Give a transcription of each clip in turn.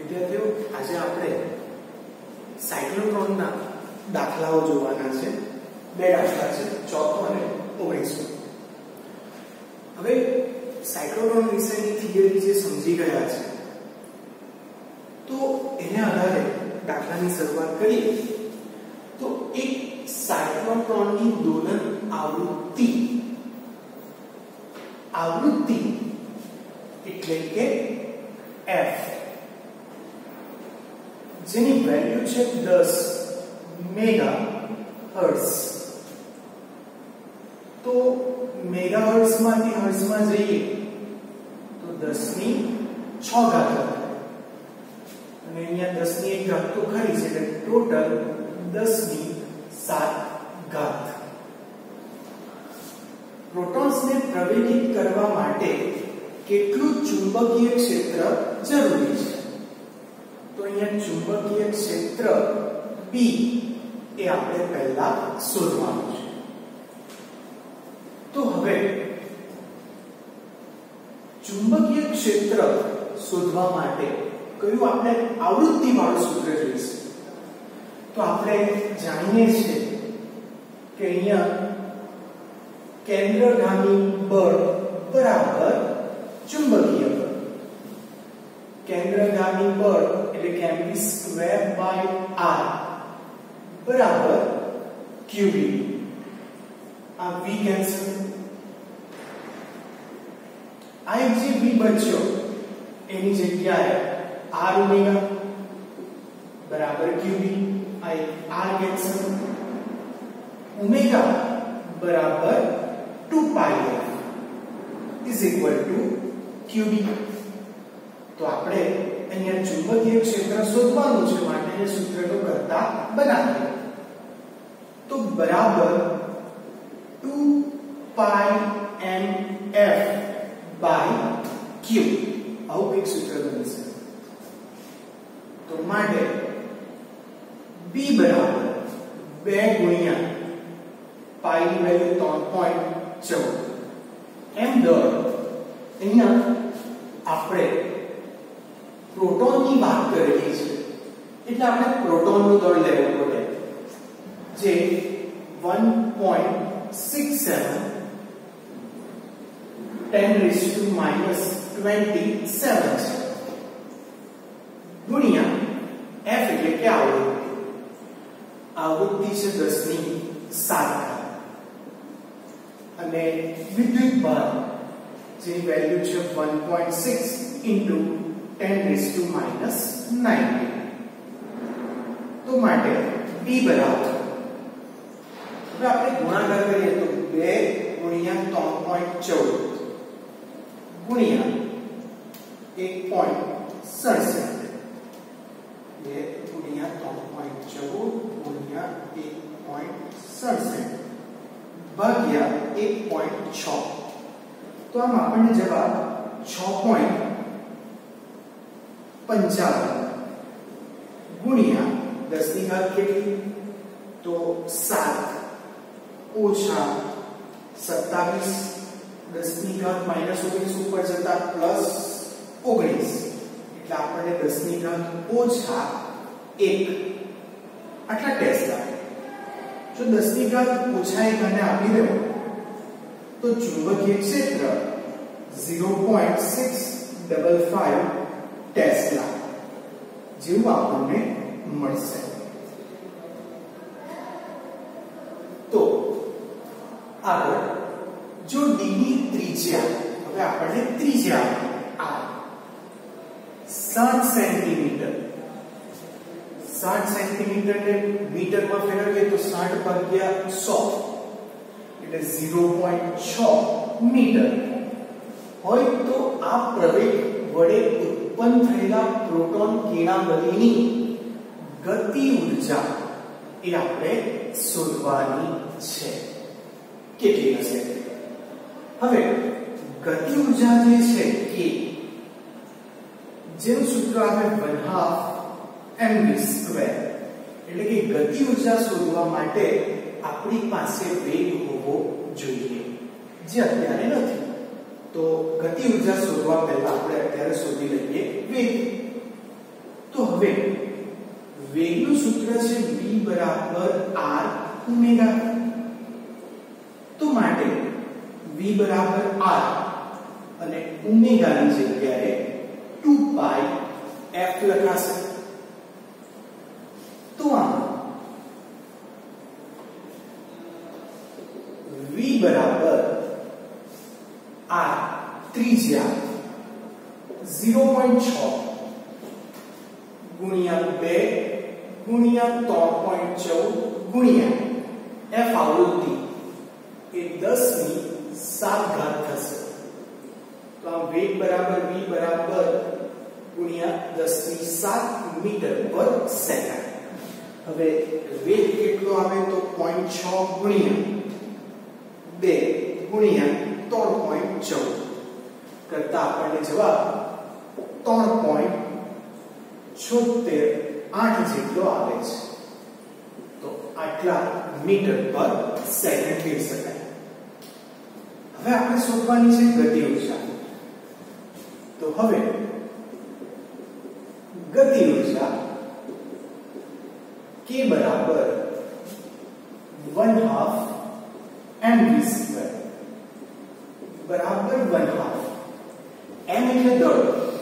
વિદ્યાર્થીઓ, આજે આપણે સાયક્લોટ્રોનના દાખલાઓ જોવાના છે. બે દાખલા છે, ચોથો અને ઓગણીસો. હવે સાયક્લોટ્રોન વિશેની થિયરી જે સમજી ગયા છે, તો એના આધારે દાખલાની શરૂઆત કરીએ. તો એક સાયક્લોટ્રોનની દોલન આવૃત્તિ. આવૃત્તિ એટલે કે જેની વેલ્યુ છે 10 મેગા હર્ટ્ઝ તો મેગા હર્ટ્ઝ માંથી હર્ટ્ઝ માં જઈએ તો 10 ની 6 ઘાત અને અહીંયા 10 ની 1 ઘાત તો ખરી છે એટલે ટોટલ 10 ની 7 ઘાત પ્રોટોન્સને પ્રવેગિત કરવા માટે કેટલું ચુંબકીય ક્ષેત્ર જરૂરી છે તો અહીંયા ચુંબકીય ક્ષેત્ર B એ આપણે પહેલા શોધવાનું છે તો હવે ચુંબકીય ક્ષેત્ર શોધવા માટે કયું આપણે આવૃત્તિ વાળું સૂત્ર જોઈશું તો આપણે જાણીએ છીએ કે અહીંયા કેન્દ્રગામી બળ બરાબર ચુંબકીય બળ કેન્દ્રગામી બળ એટલે કે mv સ્ક્વેર બાય r બરાબર qb આ v કેન્સલ આ એક જે v બચ્યો એની જગ્યાએ r ઓમેગા બરાબર qb આ એક r કેન્સલ ઓમેગા બરાબર 2 pi f is equal to qb તો આપણે અહીંયા ચુંબકીય ક્ષેત્ર શોધવાનું છે માટે એ સૂત્રનો કરતા બનાવીએ તો બરાબર 2 pi m f by q આવું કંઈક સૂત્ર બનશે તો માટે b બરાબર 2 ગુણ્યા પાઈ ની વેલ્યુ 3.14 એમ દર અહીંયા આપણે પ્રોટોનની વાત કરીએ છીએ એટલે આપણે પ્રોટોનનું દળ લેવું પડે જે 1.67 10 raised to minus 27 છે ગુણ્યા f એટલે કે આવૃત્તિ આવૃત્તિ છે 10 ની 7 અને વિદ્યુત ભાર જેની વેલ્યુ છે 1.6 ઇન્ટુ 10 raised to minus 90 તો માટે b બરાબર હવે આપણે ગુણાકાર કરીએ તો 2 ગુણ્યા 3.14 ગુણ્યા 1.67 2 ગુણ્યા 3.14 ગુણ્યા 1.67 ભાગ્યા 1.6 તો આમ આપણને જવાબ 6. પંચાવન ગુણ્યા દસ ની ઘાત કેટલી તો સાત ઓછા સત્તાવીસ દસ ની ઘાત માઇનસ ઓગણીસ ઉપર જતા પ્લસ ઓગણીસ એટલે આપણને દસ ની ઘાત ઓછા એક આટલા ટેસ્લા જો દસ ની ઘાત ઓછા એક અને આપી દો તો ચુંબકીય ક્ષેત્ર 0.655 ટેસ્લા જેવું આપણને મળશે તો આગળ જો d ની ત્રિજ્યા હવે આપણને ત્રિજ્યા આ 7 સેન્ટીમીટર 7 સેન્ટીમીટર ને મીટરમાં ફેરવીએ તો 60 ભાગ્યા 100 એટલે 0.6 મીટર હોય તો આ પ્રવેગ વડે ઉત્પન્ન થયેલા પ્રોટોન કિરણાવલીની ગતિ ઊર્જા એ આપણે શોધવાની છે. કેટલી હશે? હવે, ગતિ ઊર્જા જે છે કે જેનું સૂત્ર આપણે 1 હાફ mv સ્ક્વેર, એટલે કે ગતિ ઊર્જા શોધવા માટે આપણી પાસે વેગ હોવો જોઈએ, જે અત્યારે નથી. તો ગતિ ઊર્જા શોધવા પહેલા આપણે અત્યારે શોધી લઈએ વેગ. હવે, વેગનું સૂત્ર છે v બરાબર r ઓમેગા. તો માટે v બરાબર r અને ઓમેગા ની જગ્યાએ 2 પાઈ f લખાશે. તો આમ v બરાબર 0.6 ગુણ્યા 2 ગુણ્યા 3.14 ગુણ્યા f આવૃત્તિ એ 10 ની 7 ઘાત થશે તો આ વેગ બરાબર v બરાબર ગુણ્યા 10 ની 7 મીટર પર સેકન્ડ હવે વેગ કેટલો આવે તો 0.6 ગુણ્યા 2 ગુણ્યા 3.14 કરતા આપણને જવાબ 3.76 આઠ જેટલો આવે છે તો આટલા મીટર પર સેકન્ડ કહી શકાય હવે આપણે શોધવાની છે ગતિ ઉર્જા તો હવે ગતિ ઉર્જા k બરાબર 1 હાફ mv સ્ક્વેર બરાબર 1 હાફ m એટલે દળ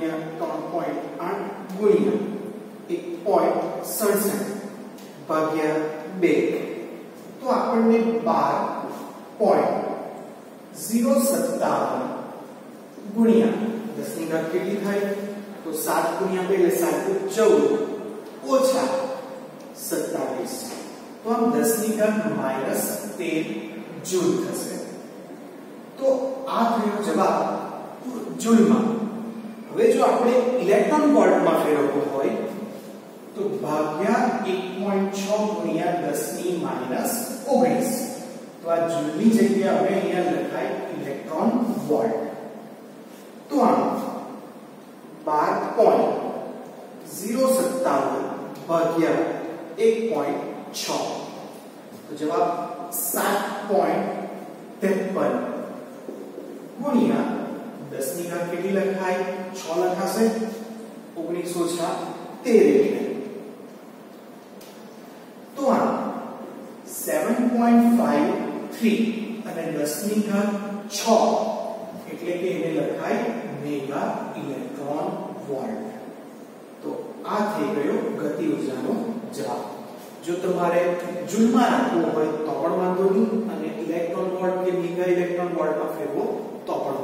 આઠ ગુણ્યા ત્રણ પોઈન્ટ આઠ ગુણ્યા એક પોઈન્ટ સડસઠ ભાગ્યા બે તો આપણને બાર પોઈન્ટ ઝીરો સત્તાવન ગુણ્યા દસ ની ઘાત કેટલી થાય તો સાત ગુણ્યા બે એટલે સાત ચૌદ ઓછા સત્તાવીસ તો આમ દસ ની ઘાત માઇનસ તેર જૂલ થશે તો આ થયો જવાબ જૂલમાં હવે જો આપણે ઇલેક્ટ્રોન વોલ્ટમાં ફેરવવું હોય તો ભાગ્યા 1.6 ગુણ્યા 10 ની માઈનસ 19 તો આ જૂલની જગ્યાએ હવે અહીંયા લખાય ઇલેક્ટ્રોન વોલ્ટ તો આમ 10 ની ઘાત કેટલી લખાય 6 લખાશે 19 ઓછા 13 એટલે તો આ 7.53 અને 10 ની ઘાત 6 એટલે કે એને લખાય મેગા ઇલેક્ટ્રોન વોલ્ટ તો આ થઈ ગયો ગતિ ઉર્જાનો જવાબ જો તમારે જૂલમાં રાખવું હોય તો પણ વાંધો નહીં અને ઇલેક્ટ્રોન વોલ્ટ કે મેગા ઇલેક્ટ્રોન વોલ્ટમાં ફેરવો તો પણ